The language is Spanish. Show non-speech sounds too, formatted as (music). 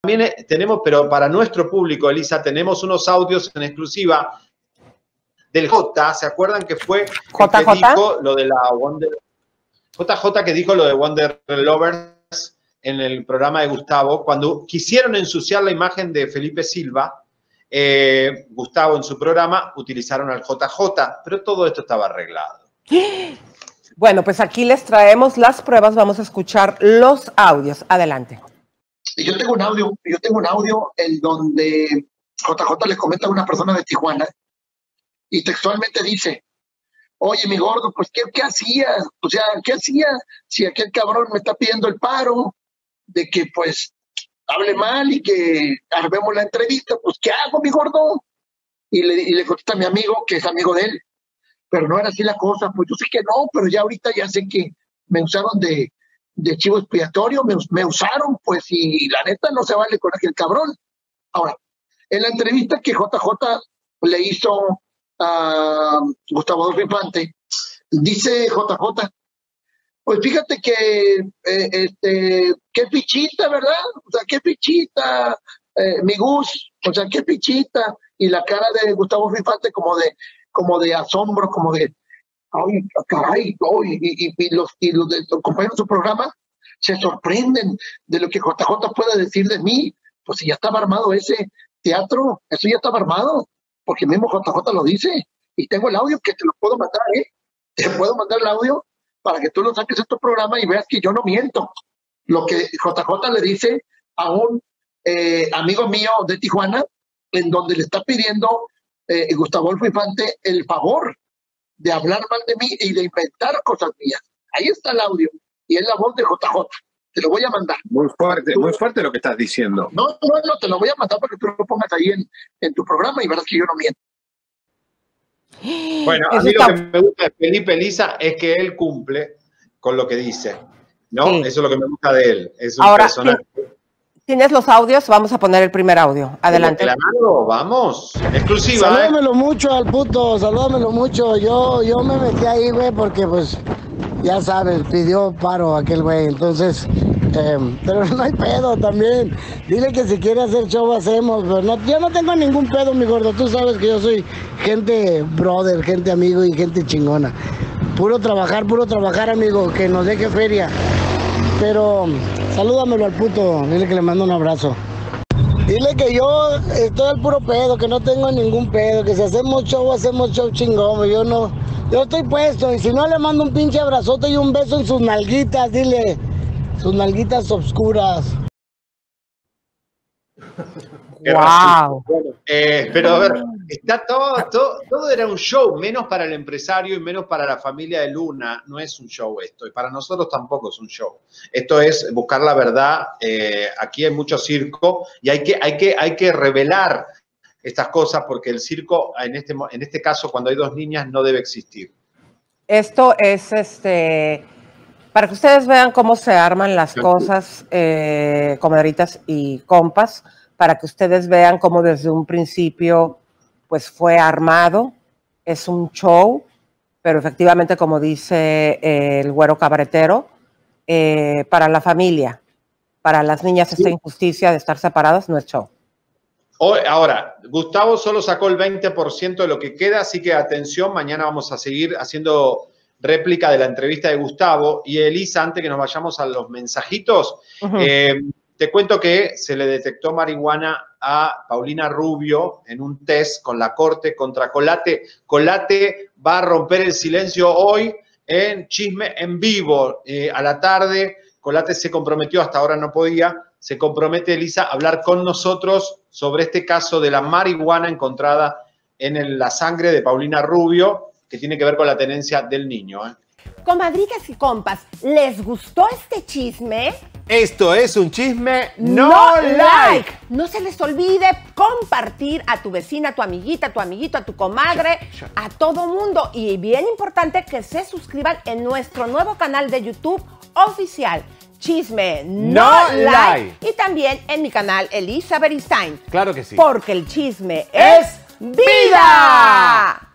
también tenemos, pero para nuestro público, Elisa, tenemos unos audios en exclusiva del J. ¿Se acuerdan que fue JJ? que dijo lo de la Wonder JJ que dijo lo de Wonder Lovers en el programa de Gustavo, cuando quisieron ensuciar la imagen de Felipe Silva, eh, Gustavo en su programa utilizaron al JJ, pero todo esto estaba arreglado. (gasps) Bueno, pues aquí les traemos las pruebas, vamos a escuchar los audios. Adelante. Yo tengo un audio, yo tengo un audio en donde JJ le comenta a una persona de Tijuana y textualmente dice, oye, mi gordo, pues, ¿qué, qué hacía? O sea, ¿qué hacía si aquel cabrón me está pidiendo el paro de que, pues, hable mal y que armemos la entrevista? Pues, ¿qué hago, mi gordo? Y le, y le contesta a mi amigo, que es amigo de él, pero no era así la cosa, pues yo sé que no, pero ya ahorita ya sé que me usaron de, de chivo expiatorio, me, me usaron, pues, y la neta no se vale con aquel cabrón. Ahora, en la entrevista que JJ le hizo a Gustavo Adolfo Infante, dice JJ, pues fíjate que, eh, este, qué pichita, ¿verdad? O sea, qué pichita, eh, mi Gus, o sea, qué pichita, y la cara de Gustavo Infante como de, como de asombro, como de, ay, y, los, y los, de, los compañeros de su programa se sorprenden de lo que JJ puede decir de mí, pues si ya estaba armado ese teatro, eso ya estaba armado, porque mismo JJ lo dice, y tengo el audio que te lo puedo mandar, ¿eh? Te puedo mandar el audio para que tú lo saques de tu programa y veas que yo no miento. Lo que JJ le dice a un eh, amigo mío de Tijuana, en donde le está pidiendo eh, Gustavo Infante el favor de hablar mal de mí y de inventar cosas mías. Ahí está el audio y es la voz de JJ. Te lo voy a mandar. Muy fuerte, muy fuerte lo que estás diciendo. No, no, no, te lo voy a mandar para que tú lo pongas ahí en, en tu programa y verás que yo no miento. Bueno, Eso a mí lo que me gusta de Felipe Elisa es que él cumple con lo que dice, ¿no? Sí. Eso es lo que me gusta de él. Es un Ahora, personaje. ¿Tienes los audios? Vamos a poner el primer audio. Adelante. Claro, vamos. Exclusiva, ¿eh? Salúdamelo mucho al puto, salúdamelo mucho. Yo, yo me metí ahí, güey, porque pues, ya sabes, pidió paro aquel güey. Entonces, eh, (laughs) pero no hay pedo también. Dile que si quiere hacer show, hacemos. Pero no, yo no tengo ningún pedo, mi gordo. Tú sabes que yo soy gente brother, gente amigo y gente chingona. Puro trabajar, puro trabajar, amigo, que nos deje feria. Pero salúdamelo al puto, dile que le mando un abrazo. Dile que yo estoy al puro pedo, que no tengo ningún pedo, que si hacemos show, hacemos show chingón, yo no, yo estoy puesto, y si no le mando un pinche abrazote y un beso en sus nalguitas, dile, sus nalguitas obscuras. Wow. Eh, pero a ver, está todo, todo, todo era un show, menos para el empresario y menos para la familia de Luna. No es un show esto, y para nosotros tampoco es un show. Esto es buscar la verdad. eh, aquí hay mucho circo y hay que, hay que, hay que revelar estas cosas porque el circo, en este, en este caso, cuando hay dos niñas, no debe existir. Esto es este para que ustedes vean cómo se arman las cosas, eh, comadritas y compas, para que ustedes vean cómo desde un principio pues fue armado, es un show, pero efectivamente, como dice eh, el güero cabaretero, eh, para la familia, para las niñas esta injusticia de estar separadas no es show. Hoy- ahora, Gustavo solo sacó el 20% de lo que queda, así que atención, mañana vamos a seguir haciendo réplica de la entrevista de Gustavo. Y Elisa, antes que nos vayamos a los mensajitos, eh, te cuento que se le detectó marihuana a Paulina Rubio en un test con la corte contra Colate. Colate va a romper el silencio hoy en Chisme en vivo eh, a la tarde. Colate se comprometió, hasta ahora no podía, se compromete Elisa a hablar con nosotros sobre este caso de la marihuana encontrada en la sangre de Paulina Rubio, que tiene que ver con la tenencia del niño. ¿eh? Comadritas y compas, ¿les gustó este chisme? Esto es un chisme No like. No se les olvide compartir a tu vecina, a tu amiguita, a tu amiguito, a tu comadre, a todo mundo. Y bien importante que se suscriban en nuestro nuevo canal de YouTube oficial. Chisme No, No like. like. Y también en mi canal Elisa Beristain. Claro que sí. Porque el chisme es vida.